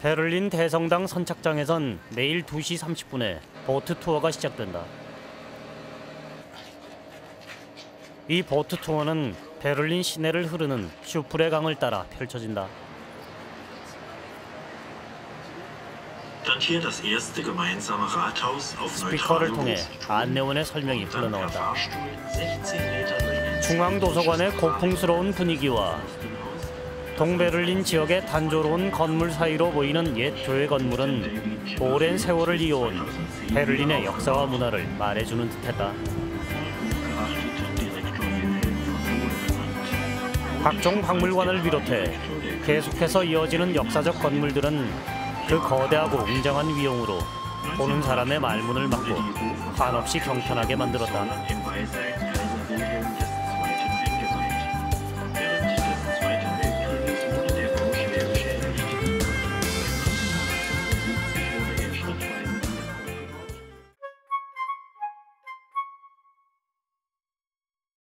베를린 대성당 선착장에선 매일 2시 30분에 보트 투어가 시작된다. 이 보트 투어는 베를린 시내를 흐르는 슈프레 강을 따라 펼쳐진다. Dann hier das erste gemeinsame Rathaus auf 스피커를 통해. 안내원의 설명이 흘러나온다. Fahrstuhl 16 Meter durch 중앙도서관의 고풍스러운 분위기와 동베를린 지역의 단조로운 건물 사이로 보이는 옛 교회 건물은 오랜 세월을 이어온 베를린의 역사와 문화를 말해주는 듯했다. 각종 박물관을 비롯해 계속해서 이어지는 역사적 건물들은 그 거대하고 웅장한 위용으로 보는 사람의 말문을 막고 한없이 경탄하게 만들었다.